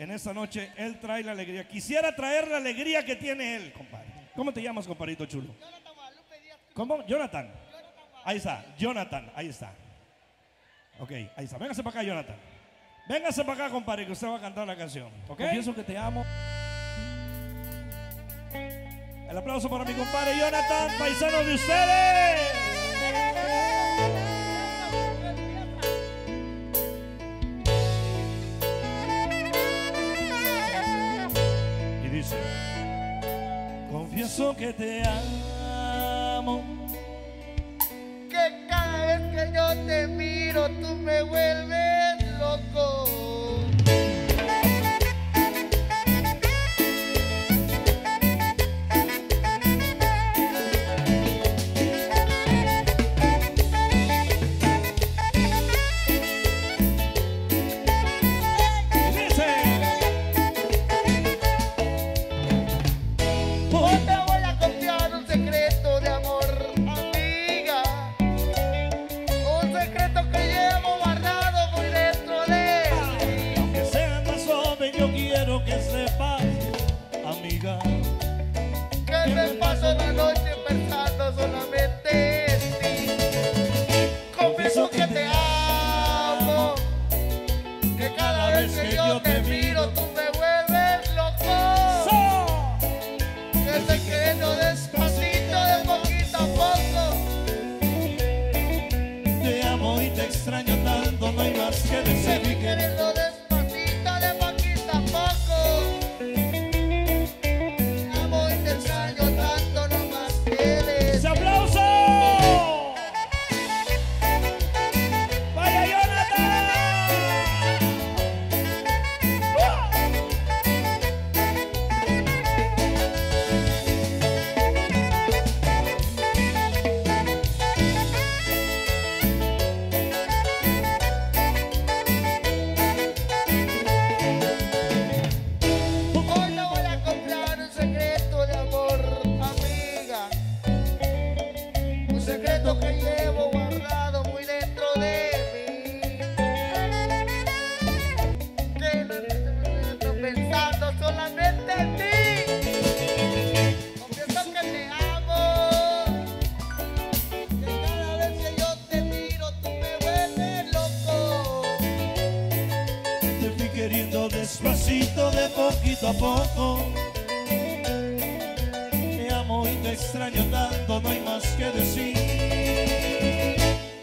En esta noche Él trae la alegría. Quisiera traer la alegría que tiene Él, compadre. ¿Cómo te llamas, compadrito chulo? ¿Cómo? Jonathan. Ahí está, Jonathan, ahí está. Ok, ahí está. Véngase para acá, Jonathan. Véngase para acá, compadre, que usted va a cantar la canción. ¿Ok? Confieso que te amo. El aplauso para mi compadre Jonathan, paisano de ustedes. Confieso que te amo. Que cada vez que yo te miro tú me vuelves loco. Que cada vez que yo te miro tú me llevo guardado muy dentro de mí. Que no pensando solamente en ti. Confieso que te amo. Que cada vez que yo te miro tú me vuelves loco. Te fui queriendo despacito, de poquito a poco. Te amo y te extraño tanto, no hay más que decir.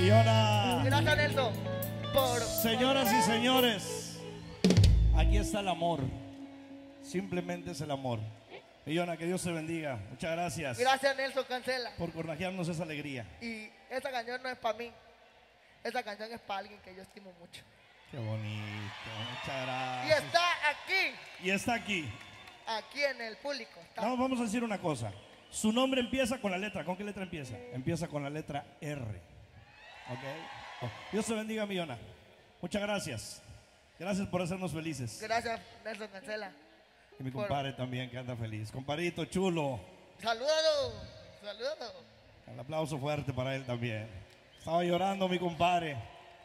Y. Gracias Nelson. Por Señoras y señores, aquí está el amor. Simplemente es el amor. Y Yona, que Dios te bendiga. Muchas gracias Gracias Nelson Cancela. por contagiarnos esa alegría. Y esta canción no es para mí. Esta canción es para alguien que yo estimo mucho. Qué bonito. Muchas Y gracias. está aquí, Y está aquí. aquí en el público. Está- No, vamos a decir una cosa. Su nombre empieza con la letra. ¿Con qué letra empieza? Empieza con la letra R. Oh, Dios te bendiga, Millona. Muchas gracias. Gracias por hacernos felices. Gracias Nelson Cancela. Y mi por- compadre también que anda feliz. Compadrito chulo. Salúdalo, salúdalo. Un aplauso fuerte para él también. Estaba llorando mi compadre.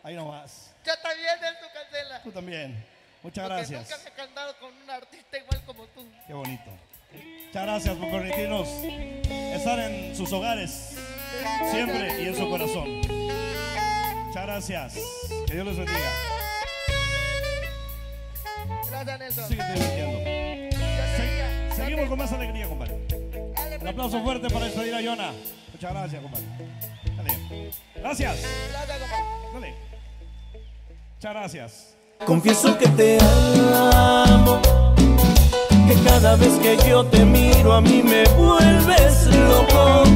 Ahí nomás. Yo también Nelson Cancela. Tú también. Muchas Porque gracias. nunca me he cantado con un artista igual como tú. Qué bonito. Muchas gracias por permitirnos estar en sus hogares siempre y en su corazón. Muchas gracias. Que Dios les bendiga. Gracias Nelson. Sigue seguía Seguimos con más alegría, compadre. Un pues, aplauso fuerte para despedir a Yona. Muchas gracias, compadre. Dale. Gracias. Gracias, compadre. Dale. Muchas gracias. Confieso que te amo, que cada vez que yo te miro a mí me vuelves loco.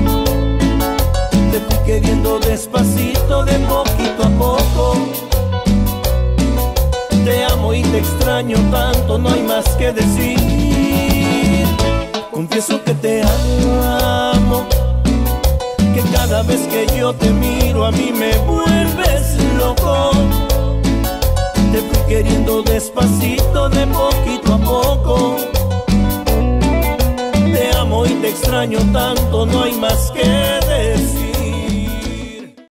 Extraño tanto, no hay más que decir. Confieso que te amo, que cada vez que yo te miro a mí me vuelves loco. Te fui queriendo despacito, de poquito a poco. Te amo y te extraño tanto, no hay más que decir.